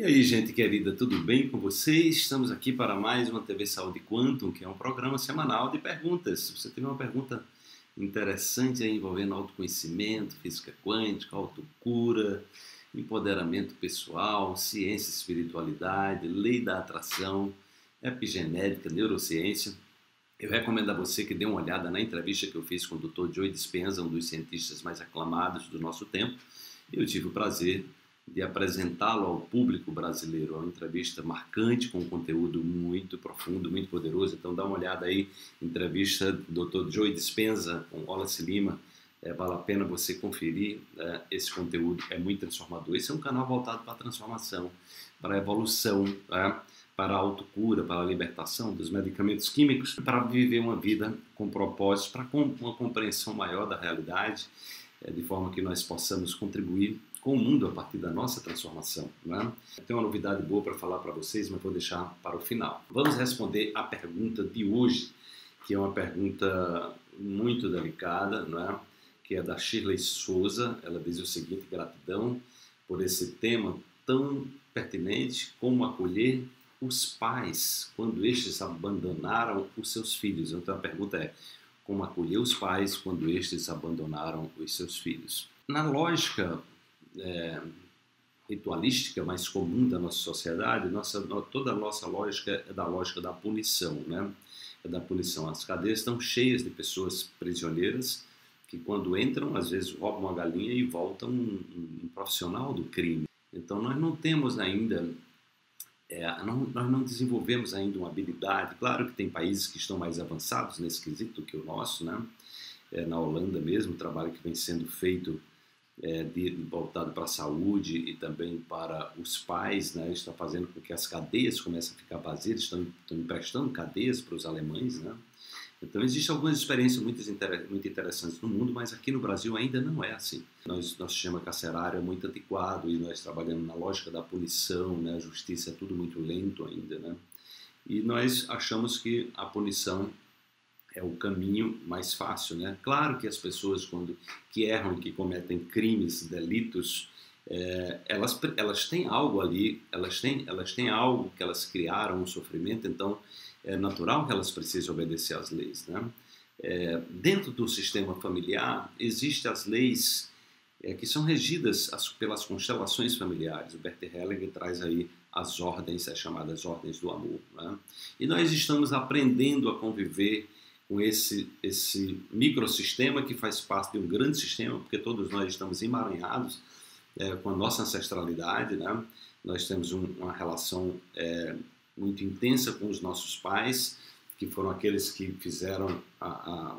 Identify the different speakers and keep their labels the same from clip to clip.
Speaker 1: E aí, gente querida, tudo bem com vocês? Estamos aqui para mais uma TV Saúde Quantum, que é um programa semanal de perguntas. Se você tiver uma pergunta interessante aí envolvendo autoconhecimento, física quântica, autocura, empoderamento pessoal, ciência e espiritualidade, lei da atração, epigenética, neurociência, eu recomendo a você que dê uma olhada na entrevista que eu fiz com o Dr. Joe Dispenza, um dos cientistas mais aclamados do nosso tempo. Eu tive o prazer de apresentá-lo ao público brasileiro. É uma entrevista marcante, com um conteúdo muito profundo, muito poderoso. Então dá uma olhada aí, entrevista do Dr. Joey Dispenza com Wallace Lima. É, vale a pena você conferir é, esse conteúdo, é muito transformador. Esse é um canal voltado para a transformação, para a evolução, é, para a autocura, para a libertação dos medicamentos químicos, para viver uma vida com propósitos, para uma compreensão maior da realidade, é, de forma que nós possamos contribuir com o mundo a partir da nossa transformação. Né? Tenho uma novidade boa para falar para vocês, mas vou deixar para o final. Vamos responder a pergunta de hoje, que é uma pergunta muito delicada, né? que é da Shirley Souza. Ela diz o seguinte: gratidão por esse tema tão pertinente como acolher os pais quando estes abandonaram os seus filhos. Então a pergunta é: como acolher os pais quando estes abandonaram os seus filhos? Na lógica é, ritualística mais comum da nossa sociedade, nossa, toda a nossa lógica é da lógica da punição, né? É da punição. As cadeias estão cheias de pessoas prisioneiras que, quando entram, às vezes roubam uma galinha e voltam um, um profissional do crime. Então, nós não temos ainda, é, não, nós não desenvolvemos ainda uma habilidade. Claro que tem países que estão mais avançados nesse quesito do que o nosso, né? É, na Holanda mesmo, o trabalho que vem sendo feito é, de, voltado para a saúde e também para os pais, né, está fazendo com que as cadeias comecem a ficar vazias, estão, estão emprestando cadeias para os alemães, né? Então, existem algumas experiências muito, muito interessantes no mundo, mas aqui no Brasil ainda não é assim. Nós, nosso sistema carcerário é muito antiquado e nós trabalhamos na lógica da punição, né? a justiça é tudo muito lento ainda. Né? E nós achamos que a punição é o caminho mais fácil, né? Claro que as pessoas quando que erram que cometem crimes, delitos, é, elas elas têm algo ali, elas têm elas têm algo que elas criaram um sofrimento, então é natural que elas precisem obedecer às leis, né? É, dentro do sistema familiar existem as leis é, que são regidas as, pelas constelações familiares. O Bert Hellinger traz aí as ordens, as chamadas ordens do amor. Né? E nós estamos aprendendo a conviver com esse, esse microsistema que faz parte de um grande sistema, porque todos nós estamos emaranhados é, com a nossa ancestralidade, né? Nós temos um, uma relação é, muito intensa com os nossos pais, que foram aqueles que fizeram a, a,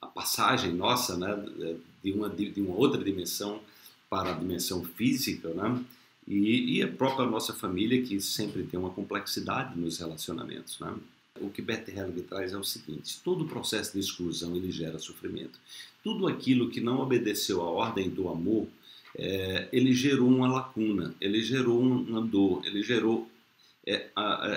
Speaker 1: a passagem nossa, né? De uma, de, de uma outra dimensão para a dimensão física, né? E, e a própria nossa família, que sempre tem uma complexidade nos relacionamentos, né? O que Bert Hellinger traz é o seguinte: todo processo de exclusão ele gera sofrimento. Tudo aquilo que não obedeceu à ordem do amor, é, ele gerou uma lacuna, ele gerou uma dor, ele gerou é,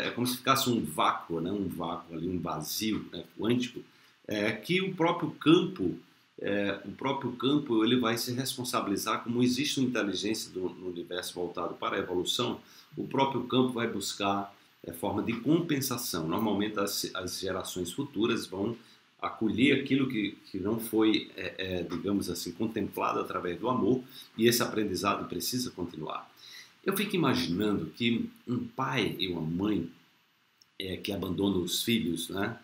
Speaker 1: é, como se ficasse um vácuo, né, um vácuo ali, um vazio né, quântico, é, que o próprio campo, é, o próprio campo, ele vai se responsabilizar como existe uma inteligência do, no universo voltado para a evolução, o próprio campo vai buscar é forma de compensação. Normalmente as, as gerações futuras vão acolher aquilo que, que não foi, é, é, digamos assim, contemplado através do amor e esse aprendizado precisa continuar. Eu fico imaginando que um pai e uma mãe é, que abandonam os filhos, né,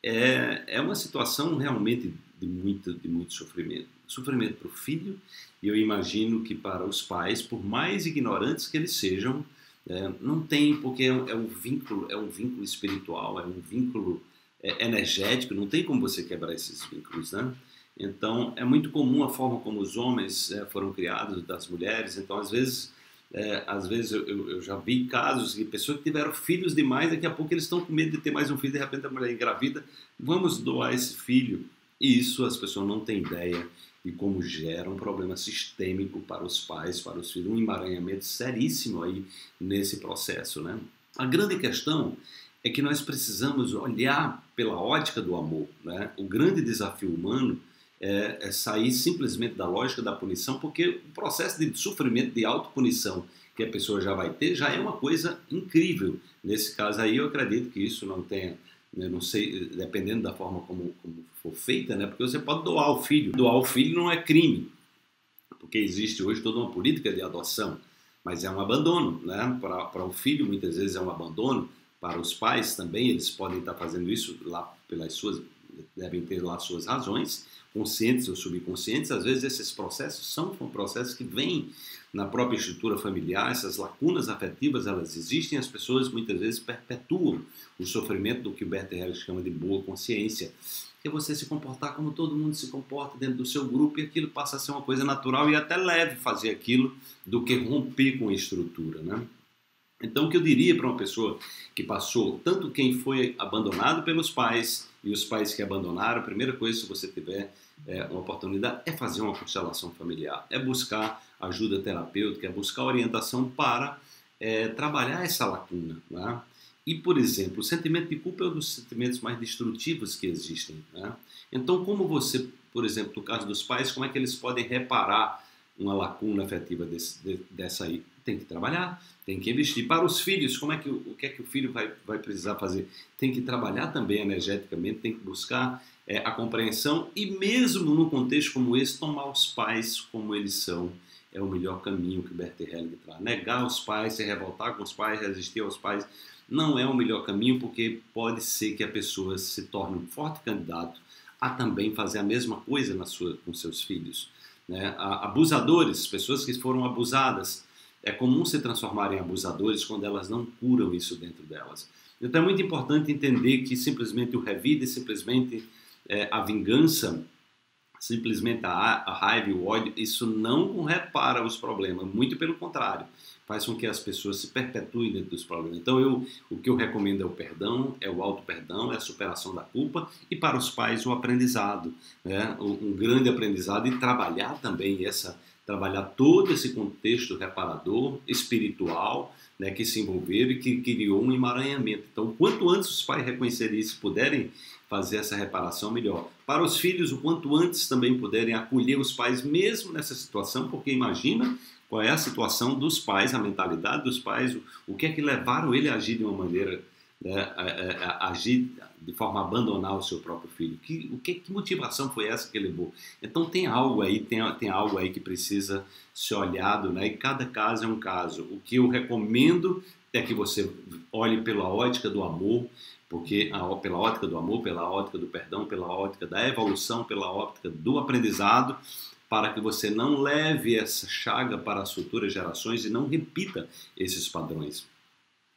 Speaker 1: é, é uma situação realmente de muito, de muito sofrimento. Sofrimento para o filho e eu imagino que para os pais, por mais ignorantes que eles sejam, é, não tem, porque é, é um vínculo, é um vínculo espiritual, é um vínculo é, energético, não tem como você quebrar esses vínculos, né? Então, é muito comum a forma como os homens é, foram criados das mulheres. Então, às vezes, é, às vezes eu, eu, já vi casos de pessoas que tiveram filhos demais, daqui a pouco eles estão com medo de ter mais um filho, de repente a mulher engravida, vamos doar esse filho. E isso as pessoas não têm ideia e como gera um problema sistêmico para os pais, para os filhos, um emaranhamento seríssimo aí nesse processo, né? A grande questão é que nós precisamos olhar pela ótica do amor, né? O grande desafio humano é, é sair simplesmente da lógica da punição, porque o processo de sofrimento, de autopunição que a pessoa já vai ter, já é uma coisa incrível. Nesse caso aí, eu acredito que isso não tenha, né, não sei, dependendo da forma como, como for feita, né? Porque você pode doar o filho. Doar o filho não é crime, porque existe hoje toda uma política de adoção, mas é um abandono, né? Para o filho, muitas vezes é um abandono. Para os pais também, eles podem estar fazendo isso lá pelas suas, devem ter lá suas razões, conscientes ou subconscientes. Às vezes esses processos são processos que vêm na própria estrutura familiar, essas lacunas afetivas, elas existem, as pessoas muitas vezes perpetuam o sofrimento do que o Bert Hellinger chama de boa consciência, que é você se comportar como todo mundo se comporta dentro do seu grupo e aquilo passa a ser uma coisa natural e até leve fazer aquilo do que romper com a estrutura, né? Então, o que eu diria para uma pessoa que passou, tanto quem foi abandonado pelos pais e os pais que abandonaram, a primeira coisa, se você tiver é, uma oportunidade, é fazer uma constelação familiar, é buscar ajuda terapêutica, é buscar orientação para é, trabalhar essa lacuna. Né? E, por exemplo, o sentimento de culpa é um dos sentimentos mais destrutivos que existem. Né? Então, como você, por exemplo, no caso dos pais, como é que eles podem reparar uma lacuna afetiva desse, de, dessa aí? Tem que trabalhar, tem que investir. Para os filhos, como é que, o que é que o filho vai, vai precisar fazer? Tem que trabalhar também energeticamente, tem que buscar é, a compreensão e mesmo num contexto como esse, tomar os pais como eles são é o melhor caminho que Bert Hellinger traz. Negar os pais, se revoltar com os pais, resistir aos pais, não é o melhor caminho porque pode ser que a pessoa se torne um forte candidato a também fazer a mesma coisa na sua, com seus filhos. Né? Abusadores, pessoas que foram abusadas, é comum se transformarem em abusadores quando elas não curam isso dentro delas. Então é muito importante entender que simplesmente o revide, simplesmente é, a vingança simplesmente a, a raiva e o ódio, isso não repara os problemas, muito pelo contrário, faz com que as pessoas se perpetuem dentro dos problemas. Então, eu, o que eu recomendo é o perdão, é o auto-perdão, é a superação da culpa e para os pais o aprendizado, né? um grande aprendizado e trabalhar também essa trabalhar todo esse contexto reparador, espiritual, né, que se envolveram e que criou um emaranhamento. Então, quanto antes os pais reconhecerem isso, puderem fazer essa reparação melhor. Para os filhos, o quanto antes também puderem acolher os pais mesmo nessa situação, porque imagina qual é a situação dos pais, a mentalidade dos pais, o, o que é que levaram ele a agir de uma maneira, agir de forma a abandonar o seu próprio filho. Que, o que, que motivação foi essa que levou? Então tem algo aí, tem, tem algo aí que precisa ser olhado, né? E cada caso é um caso. O que eu recomendo é que você olhe pela ótica do amor, porque a, pela ótica do amor, pela ótica do perdão, pela ótica da evolução, pela ótica do aprendizado, para que você não leve essa chaga para as futuras gerações e não repita esses padrões.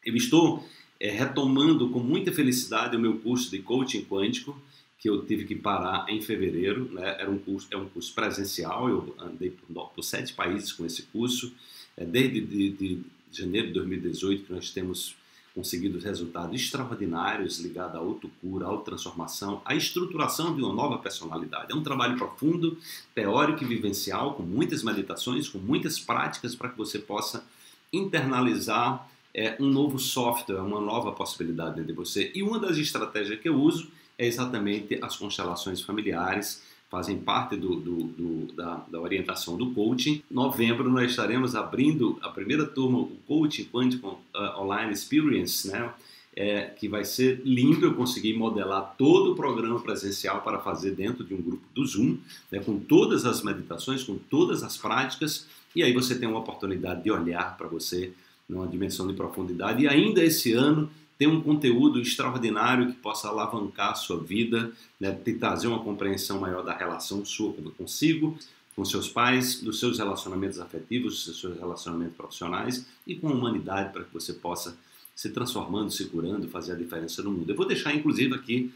Speaker 1: Eu estou é, retomando com muita felicidade o meu curso de coaching quântico, que eu tive que parar em fevereiro. Né? Era um curso, é um curso presencial, eu andei por, por sete países com esse curso. É, desde de, de janeiro de 2018 que nós temos conseguido resultados extraordinários ligados à autocura, à autotransformação, à estruturação de uma nova personalidade. É um trabalho profundo, teórico e vivencial, com muitas meditações, com muitas práticas para que você possa internalizar é, um novo software, uma nova possibilidade dentro de você. E uma das estratégias que eu uso é exatamente as constelações familiares, fazem parte do, do, do, da, da, orientação do coaching. Em novembro nós estaremos abrindo a primeira turma, o Coaching Quantum uh, Online Experience, né? É, que vai ser lindo eu conseguir modelar todo o programa presencial para fazer dentro de um grupo do Zoom, né, com todas as meditações, com todas as práticas, e aí você tem uma oportunidade de olhar para você numa dimensão de profundidade. E ainda esse ano ter um conteúdo extraordinário que possa alavancar a sua vida, né, te trazer uma compreensão maior da relação sua consigo, com seus pais, dos seus relacionamentos afetivos, dos seus relacionamentos profissionais e com a humanidade para que você possa se transformando, se curando, fazer a diferença no mundo. Eu vou deixar inclusive aqui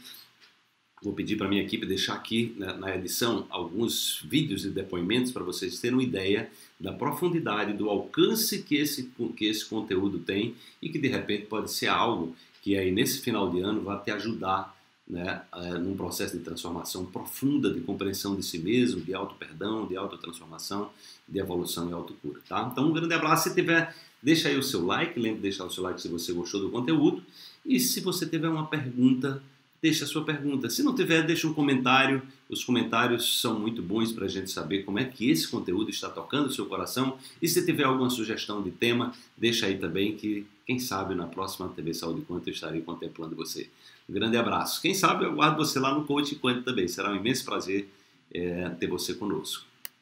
Speaker 1: Vou pedir para minha equipe deixar aqui na, na, edição alguns vídeos e depoimentos para vocês terem uma ideia da profundidade, do alcance que esse, que esse conteúdo tem e que de repente pode ser algo que aí nesse final de ano vai te ajudar né, num processo de transformação profunda, de compreensão de si mesmo, de auto-perdão, de auto-transformação, de evolução e autocura, tá? Então um grande abraço, se tiver, deixa aí o seu like, lembre de deixar o seu like se você gostou do conteúdo. E se você tiver uma pergunta deixe a sua pergunta. Se não tiver, deixe um comentário. Os comentários são muito bons para a gente saber como é que esse conteúdo está tocando o seu coração. E se tiver alguma sugestão de tema, deixa aí também que, quem sabe, na próxima TV Saúde Quanto eu estarei contemplando você. Um grande abraço. Quem sabe eu aguardo você lá no Coach Quanto também. Será um imenso prazer é, ter você conosco.